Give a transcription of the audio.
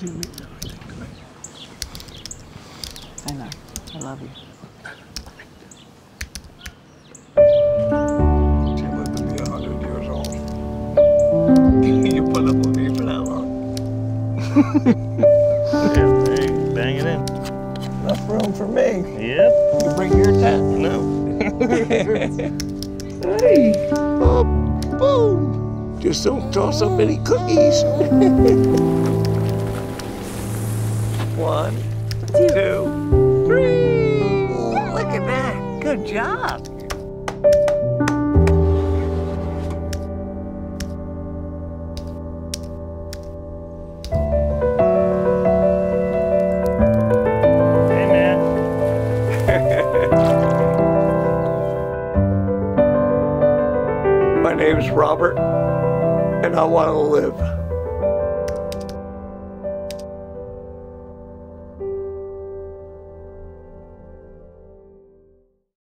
I know. I love you. Can't live to be a hundred years old. you put up with me for that long. Yeah, bang, bang it in. Enough room for me. Yep. You bring your tent. No. Hey. Oh, boom. Just don't toss up any cookies. One, two, three. Look at that. Good job. Hey, man. My name's Robert, and I want to live.